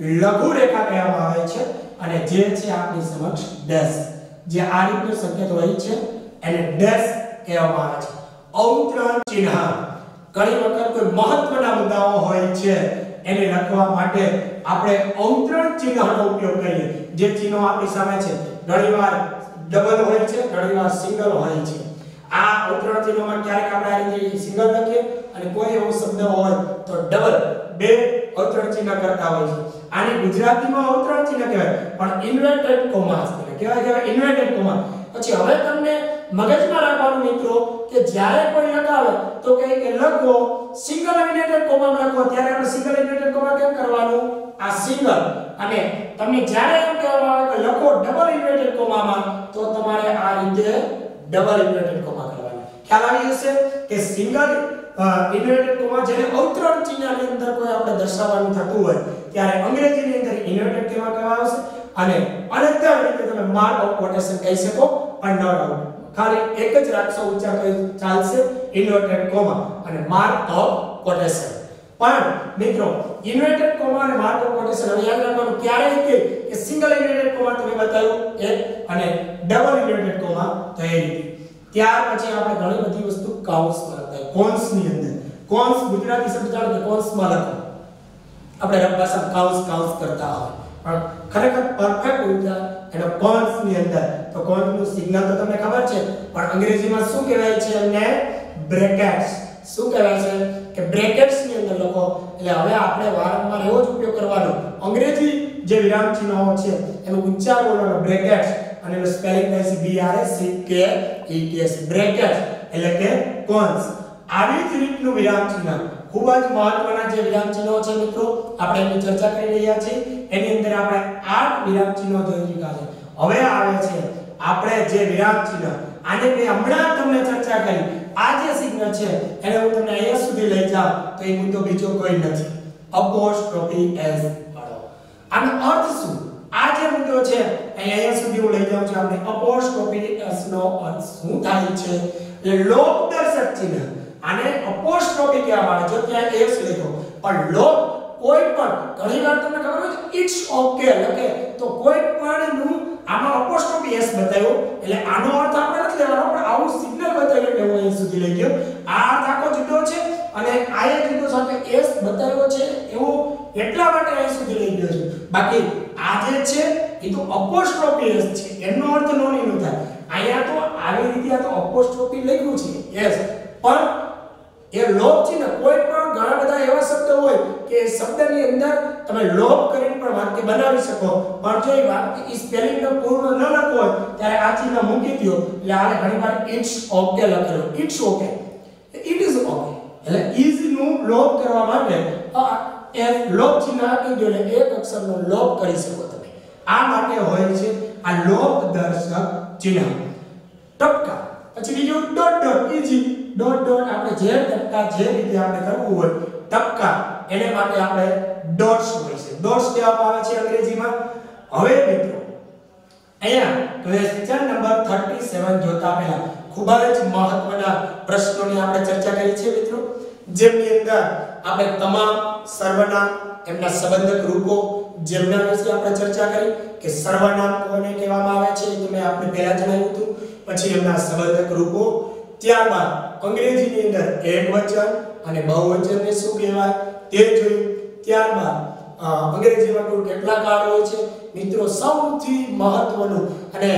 લઘુ રેખા કહેવામાં આવે છે, અને જે છે આપણી સમક્ષ ડેશ. જે આ રીતનો સંકેત હોય છે, એને ડેશ કહેવામાં આવે છે. અવતરણ ચિહ્ન ઘણી વખત કોઈ મહત્વના મુદ્દાઓ હોય છે, એને લખવા માટે આપણે અવતરણ ચિહ્નનો ઉપયોગ કરીએ. જે ચિહ્નો આપણી સામે છે ઘણીવાર ડબલ હોય છે ઘણીવાર સિંગલ હોય છે. આ અવતરણ ચિહ્નોમાં ક્યારેક આપણે આ રીતે સિંગલ લખીએ અને કોઈ એવો શબ્દ હોય તો ડબલ બે અવતરણ ચિહ્ન કરતા હોય છે. આને ગુજરાતીમાં અવતરણ ચિહ્ન કહેવાય, પણ ઇન્વર્ટેડ કોમા કહેવાય. કહેવાય ઇન્વર્ટેડ કોમા પછી હવે તમને મગજમાં રાખવાનું મિત્રો, કે જ્યારે કોઈ લખાવે તો કહે કે લખો સિંગલ ઇન્વર્ટેડ કોમામાં લખો. ત્યારે આપણે સિંગલ ઇન્વર્ટેડ કોમા કેમ કરવાનું? આ સિંગલ અને તમને જ્યારે એમ કહેવામાં આવે કે લખો ડબલ ઇન્વર્ટેડ કોમામાં તો તમારે આ રીતે ડબલ ઇન્વર્ટેડ કોમા કરવાનો. ખ્યાલ આવી જશે કે સિંગલ ઇન્વર્ટેડ કોમા જેને અવતરણ ચિહ્નની અંદર કોઈ આપણે દર્શાવવાનું થતું હોય, ત્યારે અંગ્રેજીની અંદર ઇન્વર્ટેડ કોમા કહેવામાં આવશે. અને અનંતર રીતે તમે માર્ક ઓફ કોટેશન કહી શકો અંડર રહો ખાલી એક જ રાખશો ઊંચા કઈ ચાલશે? ઇન્વર્ટેડ કોમા અને માર્ક ઓફ કોટેશન પણ મિત્રો ઇન્વર્ટેડ કોમા અને માર્ક ઓફ કોટેશન હવે યાદ રાખવાનું ક્યારે કે કે સિંગલ ઇન્વર્ટેડ કોમા તમે બતાવ્યું, એક, અને ડબલ ઇન્વર્ટેડ કોમા તો એ ત્યાર પછી આપણે ઘણી બધી વસ્તુ કાઉન્સમાં લખતા કોન્સની અંદર. કોન્સ ગુજરાતી શબ્દ જાણો કે કોન્સમાં લખો. આપણે રબ ભાષામાં કાઉન્સ કાઉન્સ કરતા હોય. પણ ખરેખર પરફેક્ટ ઉદાહરણ એનો કોન્સની અંદર. તો કોન્સનું સિગ્નલ તો તમને ખબર છે, પણ અંગ્રેજીમાં શું કહેવાય છે એમને? બ્રેકેટ્સ શું કહેવાય છે? કે બ્રેકેટ્સની અંદર લખો. એટલે હવે આપણે વારંવાર એવો જ ઉપયોગ કરવાનો. અંગ્રેજી જે વિરામ ચિહ્નો છે, એનો ઉચ્ચાર બોલવાનો બ્રેકેટ્સ અને એનો સ્પેલિંગ થાય છે બી આર એસ સી કે ઈ એસ બ્રેકેટ્સ એટલે કે કોન્સ આવી જ રીતનું વિરામ ચિહ્ન ખૂબ જ મહત્વના જે વિરામ ચિહ્નો છે મિત્રો, આપણે એની ચર્ચા કરી રહ્યા છીએ. એની અંદર આપણે આઠ વિરામ ચિહ્નો જોઈ ચૂક્યા છે. હવે આવે છે આપણે જે વિરામ ચિહ્ન. આને મેં હમણાં તમને ચર્ચા કરી. આ જે સિગ્નલ છે, એને હું તમને અહીંયા સુધી લઈ જાઉં. તો એ મુદ્દો બીજો કોઈ નથી. અપોસ્ટ્રોફી એસ વાળો. આનો અર્થ શું? આ જે મુદ્દો છે અહીંયા સુધી હું લઈ જાઉં છું આપણે અપોસ્ટ્રોફી એસ નો અર્થ શું થાય છે? એટલે લોક દર્શક ચિહ્ન. આને અપોસ્ટ્રોફી કહેવામાં આવે જો ત્યાં એસ લખો. પણ લો કોઈ પણ ઘણીવાર તમને ખબર હોય ઇટ્સ ઓકે લખે. તો કોઈ પણ નું આમાં અપોસ્ટ્રોફી એસ બતાવ્યો. એટલે આનો અર્થ આપણે નથી લેવાનો, પણ આવું સિગ્નલ બતાવ્યું કે હું અહીં સુધી લઈ ગયો. આ અર્થ આખો જુદો છે અને આ એક જુદો સાથે એસ બતાવ્યો છે એવું એટલા માટે અહીં સુધી લઈ ગયો છું. બાકી આ જે છે, એ તો અપોસ્ટ્રોફી એસ છે. એનો અર્થ નો નહીં થાય. અહીંયા તો આવી રીતે આ તો અપોસ્ટ્રોફી લખ્યું છે એસ પણ એ લોભ છે ને, કોઈ પણ ઘણા બધા એવા શબ્દ હોય કે શબ્દની અંદર તમે લોપ કરીને પણ વાક્ય બનાવી શકો. પણ જો એ વાક્ય સ્પેલિંગ નો પૂર્ણ ન લખો હોય, ત્યારે આ ચિહ્ન મૂકી દો એટલે આને ઘણીવાર ઇટ્સ ઓકે લખેલો. It's okay it is okay એટલે ઇઝનું લોપ કરવા માટે એ લોપ ચિહ્ન આપી દો એટલે એક અક્ષરનો લોપ કરી શકો તમે. આ માટે હોય છે આ લોપ દર્શક ચિહ્ન. ટપકા. પછી બીજું ડોટ ડોટ ઈજી ડોટ ડોટ આપણે જે તબકા જે રીતે આપણે કરવું હોય ટપકા એને માટે આપણે ડોટ્સ હોય છે. ડોટ્સ કહેવામાં આવે છે અંગ્રેજીમાં. હવે મિત્રો, અહીંયા ક્વેશ્ચન નંબર 37 જોતા પહેલા ખૂબ જ મહત્વના પ્રશ્નોની આપણે ચર્ચા કરી છે મિત્રો. જેમની અંદર આપણે તમામ સર્વનામ, એમના સંબંધક રૂપો જેમના વિશે આપણે ચર્ચા કરી કે સર્વનામ કોને કહેવામાં આવે છે એ મેં આપણે પહેલા જણાવ્યું હતું. પછી એમના સંબંધક રૂપો, ત્યારબાદ અંગ્રેજીની અંદર એકવચન અને બહુવચનને શું કહેવાય? તે જોયું. ત્યારબાદ અંગ્રેજીમાં કુલ કેટલા કાળ હોય છે? મિત્રો, સૌથી મહત્વનું અને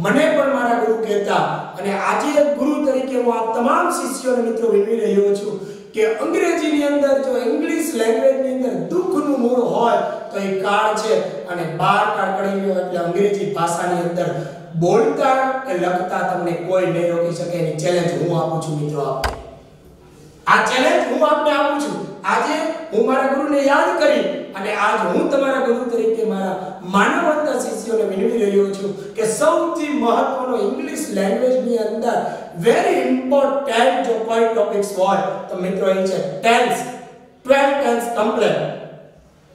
મને પણ મારા ગુરુ કહેતા અને આજે એક ગુરુ તરીકે હું આ તમામ શિષ્યોને મિત્રો વિનવી રહ્યો છું કે અંગ્રેજીની અંદર જો ઇંગ્લિશ લેંગ્વેજની અંદર દુઃખનું મૂળ હોય તો એ કાળ છે અને બાર કાળ ગયો એટલે અંગ્રેજી ભાષાની અંદર બોલતા કે લખતા તમને કોઈ નહીં રોકી શકે એની ચેલેન્જ હું આપું છું મિત્રો આપને. આ ચેલેન્જ હું આપને આપું છું. આજે હું મારા ગુરુને યાદ કરી અને આજ હું તમારા ગુરુ તરીકે મારા માનવતા શિષ્યોને વિનવી રહ્યો છું કે સૌથી મહત્વનો ઇંગ્લિશ લેંગ્વેજની અંદર વેરી ઇમ્પોર્ટન્ટ જો કોઈ ટોપિક્સ હોય, તો મિત્રો એ છે ટેન્સ 12 ટેન્સ કમ્પ્લીટ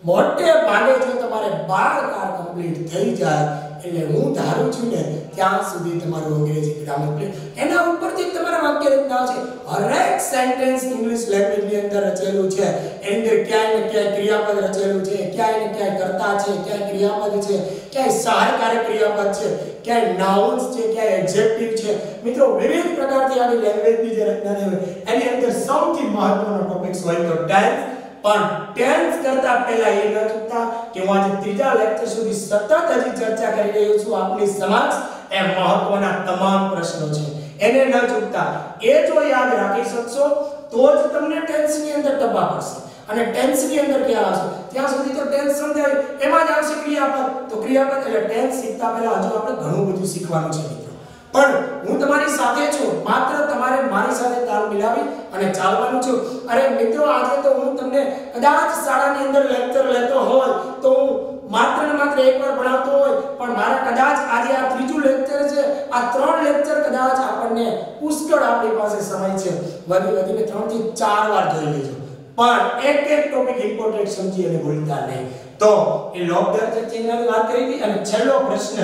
મોટે ભાગે જો તમારે 12 કાર કમ્પ્લીટ થઈ જાય એટલે હું ધારું છું ને ત્યાં સુધી તમારું અંગ્રેજી ગ્રામર ક્લિયર એના ઉપરથી તમારા વાક્ય રચના છે હરેક સેન્ટેન્સ ઇંગ્લિશ લેંગ્વેજની અંદર રચેલું છે. એની અંદર ક્યાંય ને ક્યાંય ક્રિયાપદ રચેલું છે. ક્યાંય ને ક્યાંય કર્તા છે. ક્યાંય ક્રિયાપદ છે. ક્યાંય સહાયકારક ક્રિયાપદ છે. ક્યાંય નાઉન્સ છે. ક્યાંય એડજેક્ટિવ છે. મિત્રો, વિવિધ પ્રકારથી આવી લેંગ્વેજની જે રચના છે એની અંદર સૌથી મહત્વનો ટોપિક્સ હોય તો ટેન્સ પણ ટેન્સ કરતા પહેલા એ ન ચૂકતા કે હું આજે ત્રીજા લેક્ચર સુધી સતત હજી ચર્ચા કરી રહ્યો છું આપની સમક્ષ. એ મહત્વના તમામ પ્રશ્નો છે. એને ન ચૂકતા. એ જો યાદ રાખી શકશો, તો જ તમને ટેન્સની અંદર ટપા પડશે અને ટેન્સની અંદર ક્યાં આવશે? ત્યાં સુધી તો ટેન્સ સમજાય. એમાં જ આવશે ક્રિયાપદ. તો ક્રિયાપદ એટલે ટેન્સ શીખતા પહેલા હજુ આપણે ઘણું બધું શીખવાનું છે. પણ હું તમારી સાથે છું. માત્ર તમારે મારી સાથે તાલ મિલાવી અને ચાલવાનું છું. અરે મિત્રો, આજે તો હું તમને કદાચ શાળાની અંદર લેક્ચર લેતો હોય તો હું માત્ર ને માત્ર એકવાર ભણાવતો હોય, પણ મારા કદાચ આજે આ ત્રીજું લેક્ચર છે, આ ત્રણ લેક્ચર કદાચ આપણને પુષ્કળ આપણી પાસે સમય છે. વધી વધીને ત્રણથી ચાર વાર જોઈ લેજો. પણ એક એક ટોપિક ઇમ્પોર્ટન્ટ સમજી અને ભૂલતા નહીં. તો એ લોકડાઉન ચિહ્નની વાત કરી હતી અને છેલ્લો પ્રશ્ન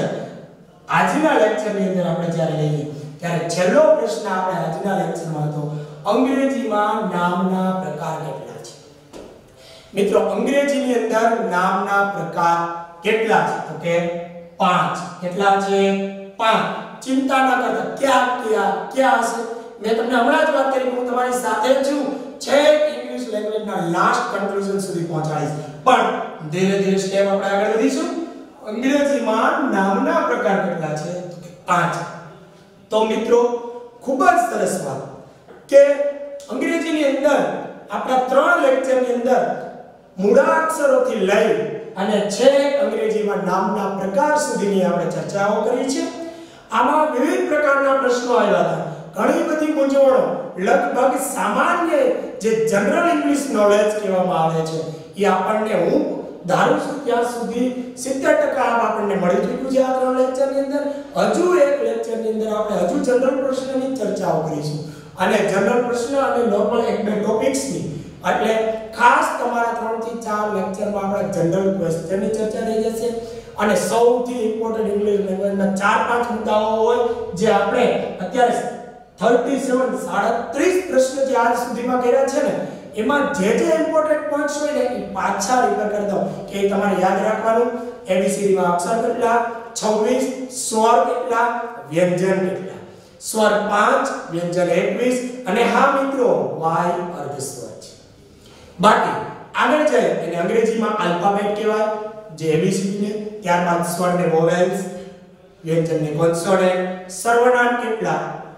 આજના લેક્ચરની અંદર આપણે જ્યારે લઈએ ત્યારે છેલ્લો પ્રશ્ન આપણે આજના લેક્ચરમાં હતો, અંગ્રેજીમાં નામના પ્રકાર કેટલા છે? મિત્રો, અંગ્રેજીની અંદર નામના પ્રકાર કેટલા છે? તો કે પાંચ. કેટલા છે? પાંચ. ચિંતા ન કરતા ક્યાં ક્યાં ક્યાં હશે? મેં તમને હમણાં જ વાત કરી હું તમારી સાથે છું. છે ઇંગ્લિશ લેંગ્વેજના લાસ્ટ કન્ક્લુઝન સુધી પહોંચાડીશ. પણ ધીરે ધીરે સ્ટેપ આપણે આગળ વધીશું. અંગ્રેજીમાં નામના પ્રકાર કેટલા છે? તો પાંચ. તો મિત્રો, ખૂબ જ સરસ વાત. કે અંગ્રેજીની અંદર, આપણા ત્રણ લેક્ચરની અંદર મૂળાક્ષરોથી લઈ અને છેક અંગ્રેજીમાં નામના પ્રકાર સુધીની આપણે ચર્ચાઓ કરી છે. આમાં વિવિધ પ્રકારના પ્રશ્નો આવ્યા હતા. ઘણી બધી મૂંઝવણો, લગભગ સામાન્ય જે જનરલ ઇંગ્લિશ નોલેજ કહેવામાં આવે છે, એ આપણને હું ધારું છું ત્યાં સુધી 70% આમ આપણને મળી ચૂક્યું છે આ ત્રણ લેક્ચરની અંદર. હજુ એક લેક્ચરની અંદર આપણે હજુ જનરલ પ્રશ્નની ચર્ચાઓ કરીશું. અને જનરલ પ્રશ્ન અને નોર્મલ એક બે ટોપિક્સની એટલે ખાસ તમારા 3 થી 4 લેક્ચરમાં આપણે જનરલ ક્વેશ્ચનની ચર્ચા થઈ જશે. અને સૌથી ઇમ્પોર્ટન્ટ ઇંગ્લિશ લેંગ્વેજના ચાર પાંચ મુદ્દાઓ હોય, જે આપણે અત્યારે 37 37 પ્રશ્ન જે આજ સુધીમાં કર્યા છે ને એમાં જે જે ઇમ્પોર્ટન્ટ પોઈન્ટ્સ હોય ને એ પાછા રિફર કરી દઉં. કે તમારે યાદ રાખવાનું. એબીસીડી માં અક્ષર કેટલા? 26 સ્વર કેટલા? વ્યંજન કેટલા? સ્વર 5 વ્યંજન 21 અને હા મિત્રો, વાય અર્ધ છે. બાકી, આગળ જાય એને અંગ્રેજીમાં આલ્ફાબેટ કહેવાય. જે એબીસીડી ને ત્યારબાદ સ્વર ને વોવેલ્સ વ્યંજન ને કોન્સોનન્ટ સર્વનામ કેટલા?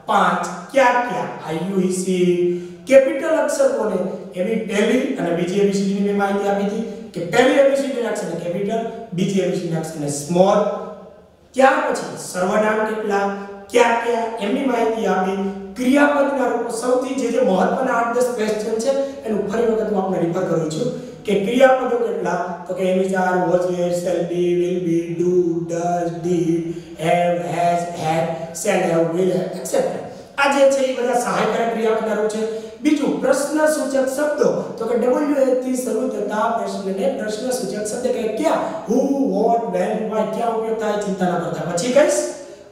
પાંચ. ક્યાં ક્યાં? આઈયુસી કેપિટલ અક્ષર કોને એની પહેલી અને બીજી એબીસીડી ની માહિતી આપી હતી કે પહેલી એબીસીડી અક્ષરને કેપિટલ, બીજી એબીસીડી અક્ષરને સ્મોલ. ત્યાર પછી સર્વનામ કેટલા? ક્યાં ક્યાં? એમની માહિતી આપી. ક્રિયાપદના રૂપો સૌથી જે જે મહત્વના આઠ દસ ક્વેશ્ચન છે, એનું ફરી વખત હું આપને રિફર કરું છું કે ક્રિયાપદો કેટલા? તો કે am are was were shall be, will be, do, does did have, has, had shall have, will have etcetera આ જે છે એ બધા સહાયક ક્રિયાપદો છે. બીજું પ્રશ્ન સૂચક શબ્દો. તો કે ડબલ્યુ થી શરૂ થતા પ્રશ્નને પ્રશ્ન સૂચક શબ્દ કે ક્યાં? હુ વોટ વેન વાય ક્યાં ઉપયોગ થાય ચિંતા ન કરતા પછી કહીશ.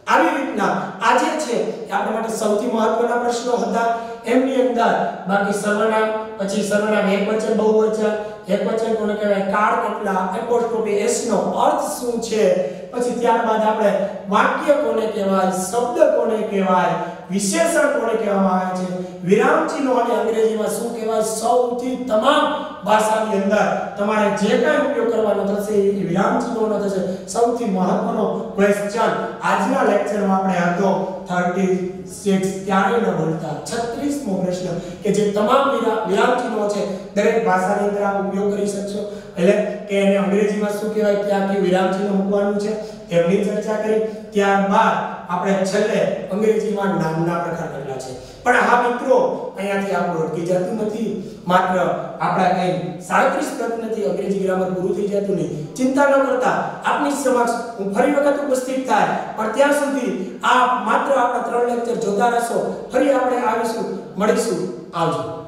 આવી રીતના આજે છે આપણા માટે સૌથી મહત્વના પ્રશ્નો હતા. એમની અંદર બાકી સર્વનામ પછી સર્વનામ એકવચન બહુવચન એકવચન કોને કહેવાય? કાળ કેટલા? એપોસ્ટ્રોફી એસ નો અર્થ શું છે? પછી ત્યારબાદ આપણે વાક્ય કોને કહેવાય? શબ્દ કોને કહેવાય? વિશેષણ કોને કહેવામાં આવે છે? વિરામ ચિહ્નોને અંગ્રેજીમાં શું કહેવાય? સૌથી તમામ ભાષાની અંદર તમારે જે કાંઈ ઉપયોગ કરવાનો થશે એ વિરામ ચિહ્નોનો થશે. સૌથી મહત્વનો ક્વેશ્ચન આજના લેક્ચરમાં આપણે હતો 36 ક્યારે ન બોલતા 36મો પ્રશ્ન કે જે તમામ વિરામ ચિહ્નો છે, દરેક ભાષાની અંદર આપ ઉપયોગ કરી શકશો. એટલે કે એને અંગ્રેજીમાં શું કહેવાય? ક્યાં કે વિરામ ચિહ્ન મૂકવાનું છે. એમની ચર્ચા કરી. ત્યારબાદ આપણે છેલ્લે અંગ્રેજીમાં નામના પ્રકાર કરેલા છે. પણ હા મિત્રો, અહીંયાથી આપણું અટકી જતું નથી. માત્ર આપણા કઈ સાડત્રીસ પ્રશ્નથી અંગ્રેજી ગ્રામર પૂરું થઈ જતું નહીં. ચિંતા ન કરતા, આપની સમક્ષ હું ફરી વખત ઉપસ્થિત થાય. પણ ત્યાં સુધી આ માત્ર આપણા ત્રણ લેક્ચર જોતા રહેશો, ફરી આપણે આવીશું, મળીશું. આવજો.